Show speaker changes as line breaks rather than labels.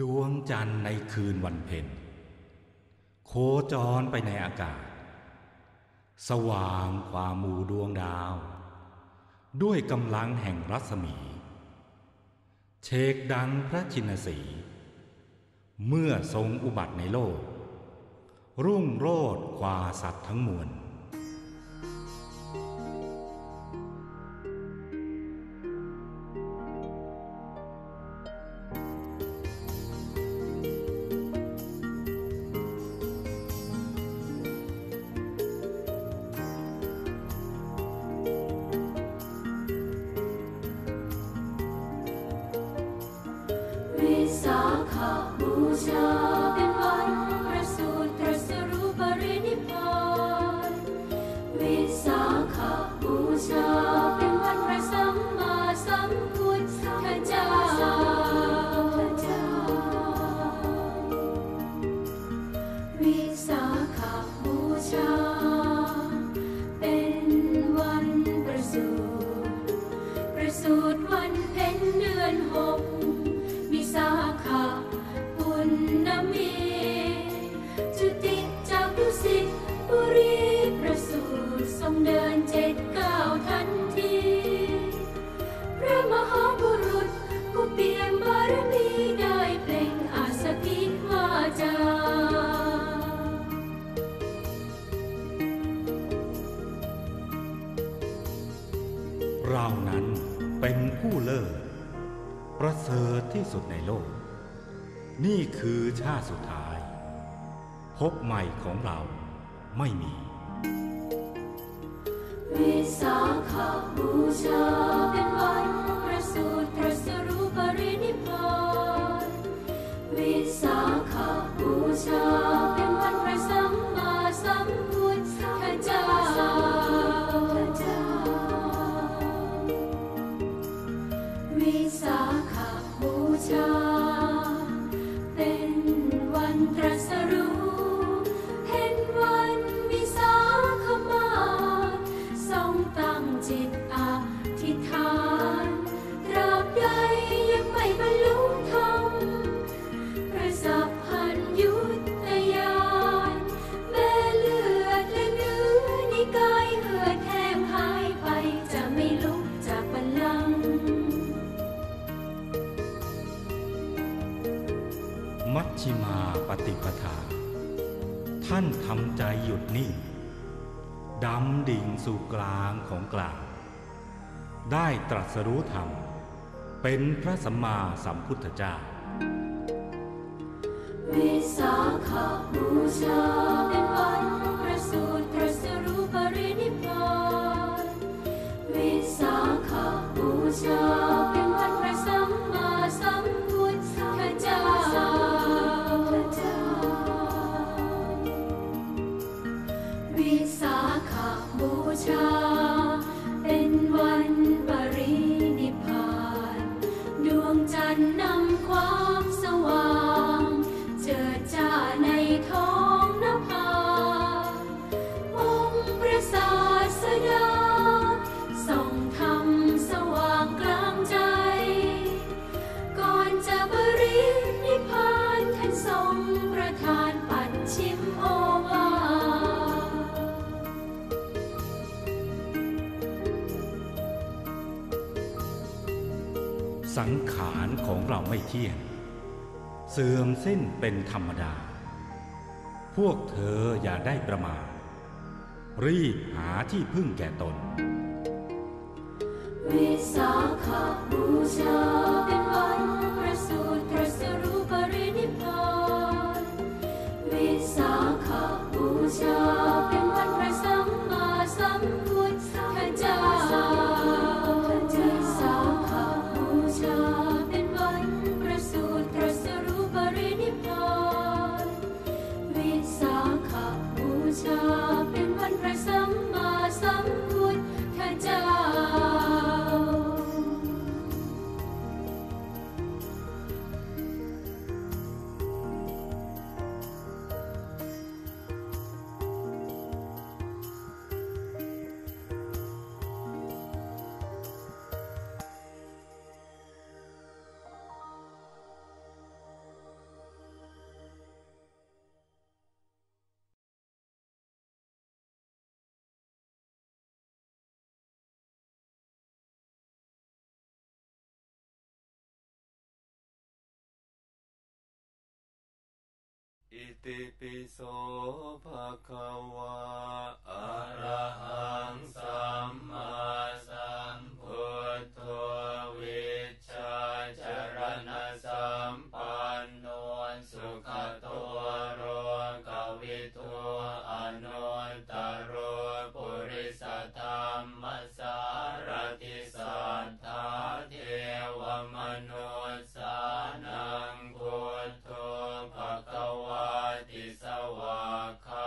ดวงจันทร์ในคืนวันเพ็ญโคจรไปในอากาศ สว่างความหมู่ดวงดาว ด้วยกำลังแห่งรัศมี เชกดังพระชินสี เมื่อทรงอุบัติในโลก รุ่งโรดกว่าสัตว์ทั้งมวล
เรานั้นเป็นผู้เลิ
ศประเสริฐที่สุดในโลก นี่คือชาติสุดท้าย พบใหม่ของเราไม่มี
วั มัช
ชิมาปฏิปทา ท่านทำใจหยุดนิ่งดำดิ่งสู่กลางของกลาง ได้ตรัสรู้ธรรม เป็นพระสัมมาสัมพุทธเจ้า
วิสาขบูชาเป็นวัน สัง
ขารของเราไม่เที่ยง เสื่อมสิ้นเป็นธรรมดา พวกเธออย่าได้ประมาทรีบหาที่พึ่งแก่ตน
วิสาขบูชา
อิติปิโสภะคะวะอะระหะ คา